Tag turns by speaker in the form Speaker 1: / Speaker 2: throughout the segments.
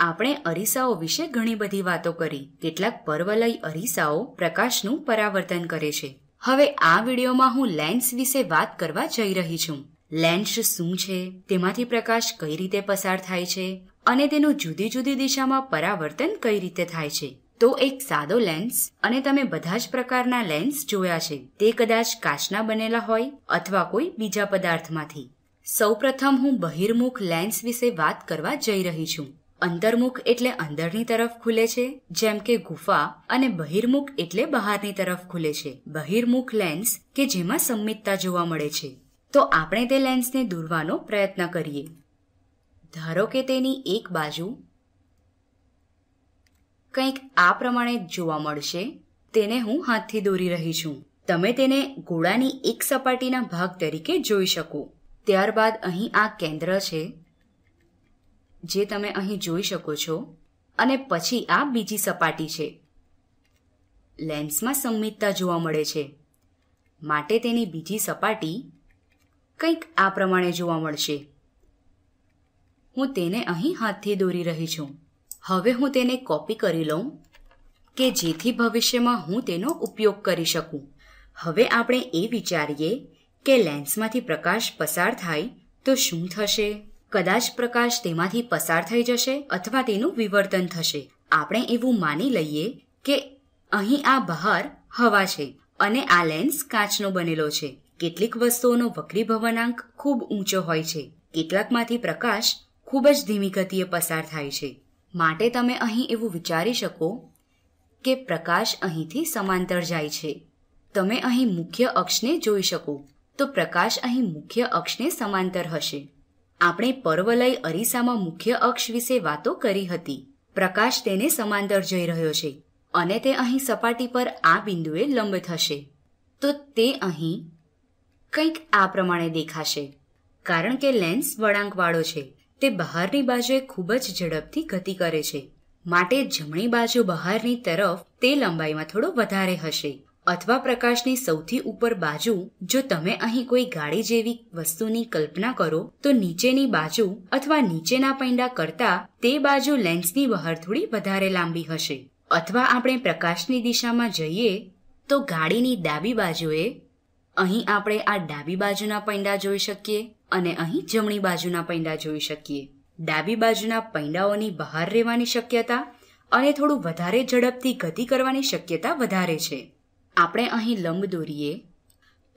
Speaker 1: આપણે અરીસાઓ વિશે ઘણી બધી વાતો કરી. કેટલાક પર્વલય અરીસાઓ પ્રકાશનું પરાવર્તન કરે છે. હવે આ વિડીયોમાં હું લેન્સ વિશે વાત કરવા જઈ રહી છું. લેન્સ શું છે? તેમાંથી પ્રકાશ કઈ રીતે પસાર થાય છે? અને તેનું જુદી જુદી દિશામાં પરાવર્તન કઈ રીતે થાય છે? તો એક સાદો લેન્સ, અને તમે બધા જ પ્રકારના લેન્સ જોયા છે. તે કદાચ કાચના બનેલા હોય, અથવા કોઈ બીજા પદાર્થમાંથી. સૌપ્રથમ હું બહિર્મુખ લેન્સ વિશે વાત કરવા જઈ રહી છું. અંતર્મુખ એટલે અંદરની તરફ ખુલે છે, જેમ કે ગુફા, અને બહિર્મુખ એટલે બહારની તરફ ખુલે છે. બહિર્મુખ લેન્સ કે જેમાં સંમિતતા જોવા મળે છે. તો આપણે તે લેન્સને દૂરવાનો પ્રયત્ન કરીએ. ધારો કે તેની એક બાજુ કંઈક આ પ્રમાણે જોવા મળશે, તેને હું હાથથી દોરી રહી છું. તમે તેને ગોળાની એક સપાટીના ભાગ તરીકે જોઈ શકો. ત્યારબાદ અહીં આ કેન્દ્ર છે જે તમે અહીં જોઈ શકો છો, અને પછી આ બીજી સપાટી છે. લેન્સમાં સંમિતતા જોવા મળે છે. માટે તેની બીજી સપાટી કંઈક આ પ્રમાણે જોવા મળશે. હું તેને અહીં હાથથી દોરી રહી છું. હવે હું તેને કોપી કરી લઉં, કે જેથી ભવિષ્યમાં હું તેનો ઉપયોગ કરી શકું. હવે આપણે એ વિચારીએ કે લેન્સમાંથી પ્રકાશ પસાર થાય તો શું થશે? કદાચ પ્રકાશ તેમાંથી પસાર થઈ જશે અથવા તેનું વિવર્તન થશે. આપણે એવું માની લઈએ કે અહીં આ બહાર હવા છે અને આ લેન્સ કાચનો બનેલો છે. કેટલીક વસ્તુઓનો વક્રીભવનાંક ખૂબ ઊંચો હોય છે. કેટલાકમાંથી પ્રકાશ ખૂબ જ ધીમી ગતિએ પસાર થાય છે. માટે તમે અહીં એવું વિચારી શકો કે પ્રકાશ અહીંથી સમાંતર જાય છે. તમે અહીં મુખ્ય અક્ષને જોઈ શકો. તો પ્રકાશ અહીં મુખ્ય અક્ષને સમાંતર હશે. આપણે પર્વલય અરીસામાં મુખ્ય અક્ષ વિશે વાતો કરી હતી. પ્રકાશ તેને સમાંતર જઈ રહ્યો છે અને તે અહીં સપાટી પર આ બિંદુએ લંબ થશે. તો તે અહીં કંઈક આ પ્રમાણે દેખાશે. કારણ કે લેન્સ વળાંકવાળો છે. તે બહારની બાજુએ ખૂબ જ ઝડપથી ગતિ કરે છે. માટે જમણી બાજુ બહારની તરફ તે લંબાઈમાં થોડો વધારે હશે. અથવા પ્રકાશની સૌથી ઉપર બાજુ, જો તમે અહીં કોઈ ગાડી જેવી વસ્તુની કલ્પના કરો, તો નીચેની બાજુ અથવા નીચેના પૈંડા કરતા તે બાજુ લેન્સની બહાર થોડી વધારે લાંબી હશે. અથવા આપણે પ્રકાશની દિશામાં જઈએ, તો ગાડીની ડાબી બાજુએ અહીં આપણે આ ડાબી બાજુના પૈંડા જોઈ શકીએ અને અહીં જમણી બાજુના પૈંડા જોઈ શકીએ. ડાબી બાજુના પૈંડાઓની બહાર રહેવાની શક્યતા અને થોડું વધારે ઝડપથી ગતિ કરવાની શક્યતા વધારે છે. આપણે અહીં લંબ દોરીએ,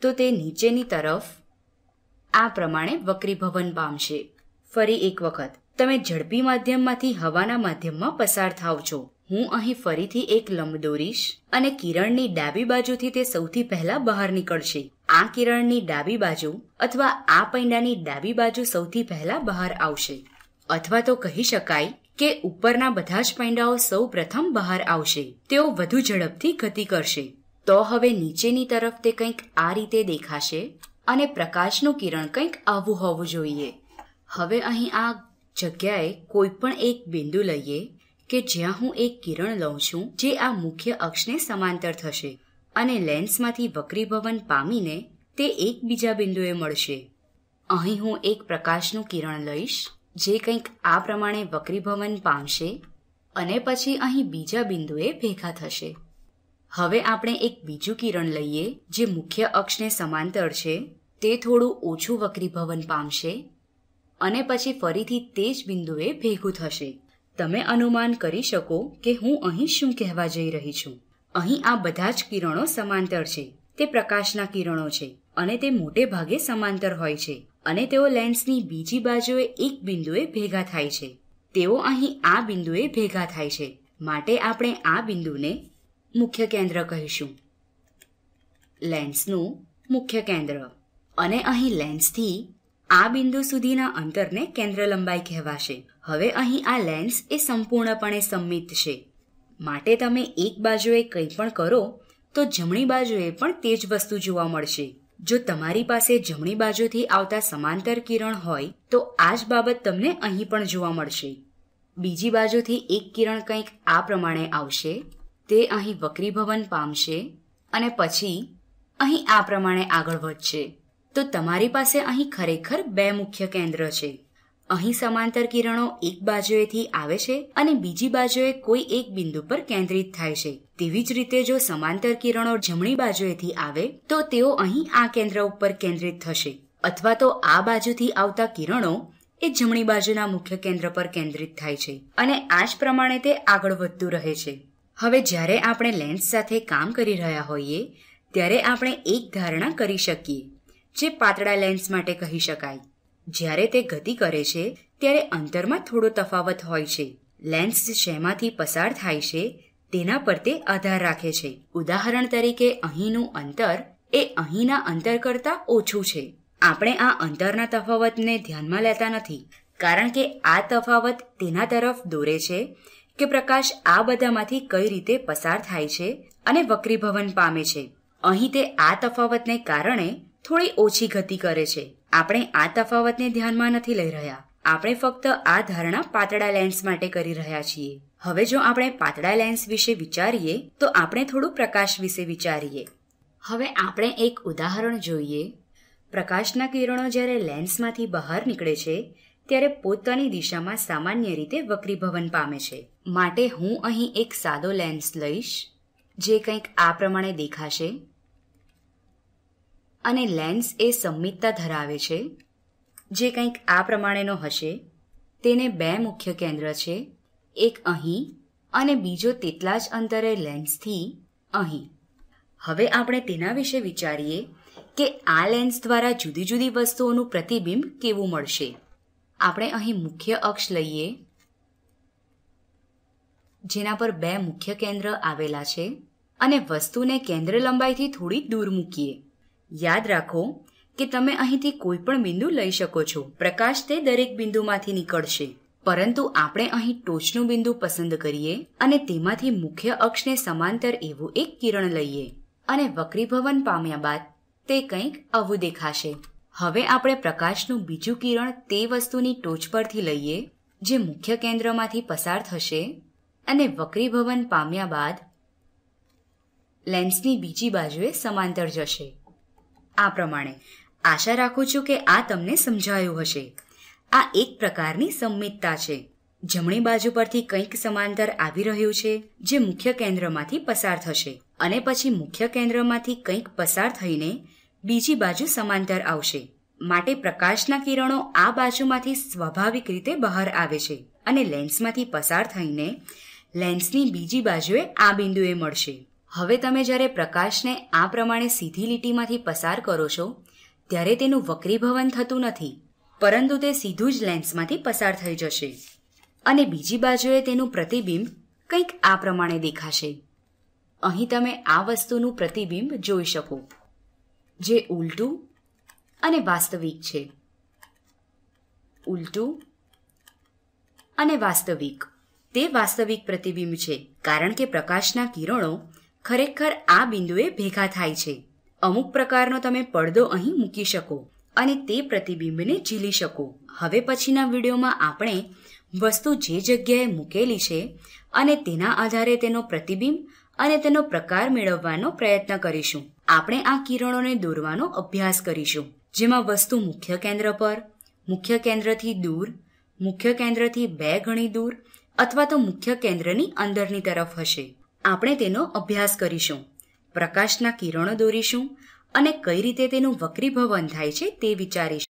Speaker 1: તો તે નીચેની તરફ આ પ્રમાણે વક્રીભવન પામશે ફરી એક વખત, તમે ઝડપી માધ્યમમાંથી હવાના માધ્યમમાં પસાર થાવ છો. હું અહીં ફરીથી એક લંબ દોરીશ અને કિરણની ડાબી બાજુથી તે સૌથી પહેલા બહાર નીકળશે. આ કિરણની ડાબી બાજુ અથવા આ પૈંડાની ડાબી બાજુ સૌથી પહેલા બહાર આવશે. અથવા તો કહી શકાય કે ઉપરના બધા જ પૈંડાઓ સૌ પ્રથમ બહાર આવશે. તેઓ વધુ ઝડપથી ગતિ કરશે. તો હવે નીચેની તરફ તે કંઈક આ રીતે દેખાશે અને પ્રકાશનું કિરણ કંઈક આવું હોવું જોઈએ. હવે અહીં આ જગ્યાએ કોઈ પણ એક બિંદુ લઈએ કે જ્યાં હું એક કિરણ લઉં છું, જે આ મુખ્ય અક્ષને સમાંતર થશે અને લેન્સમાંથી વક્રીભવન પામીને તે એક બીજા બિંદુએ મળશે. અહીં હું એક પ્રકાશનું કિરણ લઈશ, જે કંઈક આ પ્રમાણે વક્રીભવન પામશે અને પછી અહીં બીજા બિંદુએ ભેગા થશે. હવે આપણે એક બીજું કિરણ લઈએ, જે મુખ્ય અક્ષને સમાંતર છે. તે થોડું ઓછું વક્રીભવન પામશે અને પછી ફરીથી તે જ બિંદુએ ભેગું થશે. તમે અનુમાન કરી શકો કે હું અહીં શું કહેવા જઈ રહી છું. અહીં આ બધા જ કિરણો સમાંતર છે. તે પ્રકાશના કિરણો છે અને તે મોટે ભાગે સમાંતર હોય છે અને તેઓ લેન્સની બીજી બાજુએ એક બિંદુએ ભેગા થાય છે. તેઓ અહીં આ બિંદુએ ભેગા થાય છે. માટે આપણે આ બિંદુને મુખ્ય કેન્દ્ર કહીશું. લેન્સનું મુખ્ય કેન્દ્ર. અને અહીં લેન્સથી આ બિંદુ સુધીના અંતરને કેન્દ્ર લંબાઈ કહેવાશે. હવે અહીં આ લેન્સ એ સંપૂર્ણપણે સંમિત છે. માટે તમે એક બાજુએ કંઈ પણ કરો, તો જમણી બાજુએ પણ તે જ વસ્તુ જોવા મળશે. જો તમારી પાસે જમણી બાજુથી આવતા સમાંતર કિરણ હોય, તો આ જ બાબત તમને અહીં પણ જોવા મળશે. બીજી બાજુથી એક કિરણ કંઈક આ પ્રમાણે આવશે. તે અહીં વક્રીભવન પામશે અને પછી અહીં આ પ્રમાણે આગળ વધશે. તો તમારી પાસે અહીં ખરેખર બે મુખ્ય કેન્દ્ર છે. અહીં સમાંતર કિરણો એક બાજુએથી આવે છે અને બીજી બાજુએ કોઈ એક બિંદુ પર કેન્દ્રિત થાય છે. તેવી જ રીતે જો સમાંતર કિરણો જમણી બાજુએથી આવે, તો તેઓ અહીં આ કેન્દ્ર ઉપર કેન્દ્રિત થશે. અથવા તો આ બાજુથી આવતા કિરણો એ જમણી બાજુના મુખ્ય કેન્દ્ર પર કેન્દ્રિત થાય છે. અને આ જ પ્રમાણે તે આગળ વધતું રહે છે. હવે જ્યારે આપણે લેન્સ સાથે કામ કરી રહ્યા હોઈએ, ત્યારે આપણે એક ધારણા કરી શકીએ, જે પાતળા લેન્સ માટે કહી શકાય. જ્યારે તે ગતિ કરે છે, ત્યારે અંતરમાં થોડો તફાવત હોય છે. લેન્સ શેમાંથી પસાર થાય છે, તેના પર તે આધાર રાખે છે. ઉદાહરણ તરીકે, અહીંનું અંતર એ અહીંના અંતર કરતાં ઓછું છે. આપણે આ અંતરના તફાવતને ધ્યાનમાં લેતા નથી, કારણ કે આ તફાવત તેના તરફ દોરે છે કે પ્રકાશ આ બધામાંથી કઈ રીતે પસાર થાય છે અને વક્રીભવન પામે છે. અહીં તે આ તફાવતને કારણે થોડી ઓછી ગતિ કરે છે. આપણે આ તફાવતને ધ્યાનમાં નથી લઈ રહ્યા. આપણે ફક્ત આ ધારણા પાતળા લેન્સ માટે કરી રહ્યા છીએ. હવે જો આપણે પાતળા લેન્સ વિશે વિચારીએ, તો આપણે થોડું પ્રકાશ વિશે વિચારીએ. હવે આપણે એક ઉદાહરણ જોઈએ. પ્રકાશના કિરણો જ્યારે લેન્સમાંથી બહાર નીકળે છે ત્યારે પોતાની દિશામાં સામાન્ય રીતે વક્રીભવન પામે છે. માટે હું અહીં એક સાદો લેન્સ લઈશ, જે કંઈક આ પ્રમાણે દેખાશે. અને લેન્સ એ સંમિતતા ધરાવે છે, જે કંઈક આ પ્રમાણેનો હશે. તેને બે મુખ્ય કેન્દ્ર છે, એક અહીં અને બીજો તેટલા જ અંતરે લેન્સથી અહીં. હવે આપણે તેના વિશે વિચારીએ કે આ લેન્સ દ્વારા જુદી જુદી વસ્તુઓનું પ્રતિબિંબ કેવું મળશે. આપણે અહીં મુખ્ય અક્ષ લઈએ. જેના પર બે મુખ્ય કેન્દ્ર આવેલા છે અને વસ્તુને કેન્દ્ર લંબાઈથી થોડી દૂર મૂકીએ. યાદ રાખો કે તમે અહીંથી કોઈ પણ બિંદુ લઈ શકો છો. પ્રકાશ તે દરેક બિંદુમાંથી નીકળશે. પરંતુ આપણે અહીં ટોચનું બિંદુ પસંદ કરીએ અને તેમાંથી મુખ્ય અક્ષને સમાંતર એવું એક કિરણ લઈએ. અને વક્રીભવન પામ્યા બાદ તે કંઈક આવું દેખાશે. હવે આપણે પ્રકાશનું બીજું કિરણ તે વસ્તુની ટોચ પરથી લઈએ, જે મુખ્ય કેન્દ્રમાંથી પસાર થશે અને વક્રીભવન પામ્યા બાદ લેન્સની બીજી બાજુએ સમાંતર જશે. આ પ્રમાણે આશા રાખું છું કે આ તમને સમજાયું હશે. આ એક પ્રકારની સંમિતતા છે. જમણી બાજુ પરથી કંઈક સમાંતર આવી રહ્યું છે, જે મુખ્ય કેન્દ્રમાંથી પસાર થશે અને પછી મુખ્ય કેન્દ્રમાંથી કંઈક પસાર થઈને બીજી બાજુ સમાંતર આવશે. માટે પ્રકાશના કિરણો આ બાજુમાંથી સ્વાભાવિક રીતે બહાર આવે છે અને લેન્સમાંથી પસાર થઈને લેન્સની બીજી બાજુએ આ બિંદુએ મળશે. હવે તમે જ્યારે પ્રકાશને આ પ્રમાણે સીધી લીટીમાંથી પસાર કરો છો, ત્યારે તેનું વક્રીભવન થતું નથી, પરંતુ તે સીધું જ લેન્સમાંથી પસાર થઈ જશે. અને બીજી બાજુએ તેનું પ્રતિબિંબ કંઈક આ પ્રમાણે દેખાશે. અહીં તમે આ વસ્તુનું પ્રતિબિંબ જોઈ શકો. જે ઉલટું અને વાસ્તવિક છે. ઉલટું અને વાસ્તવિક. તે વાસ્તવિક પ્રતિબિંબ છે, કારણ કે પ્રકાશના કિરણો ખરેખર આ બિંદુએ ભેગા થાય છે. અમુક પ્રકારનો તમે પડદો અહીં મૂકી શકો અને તે પ્રતિબિંબને ઝીલી શકો. હવે પછીના વિડીયોમાં આપણે વસ્તુ જે જગ્યાએ મૂકેલી છે અને તેના આધારે તેનો પ્રતિબિંબ અને તેનો પ્રકાર મેળવવાનો પ્રયત્ન કરીશું. આપણે આ કિરણોને દોરવાનો અભ્યાસ કરીશું. જેમાં વસ્તુ મુખ્ય કેન્દ્ર પર, મુખ્ય કેન્દ્રથી દૂર, મુખ્ય કેન્દ્રથી બે ગણી દૂર, અથવા તો મુખ્ય કેન્દ્રની અંદરની તરફ હશે. આપણે તેનો અભ્યાસ કરીશું. પ્રકાશના કિરણો દોરીશું અને કઈ રીતે તેનું વક્રીભવન થાય છે તે વિચારીશું.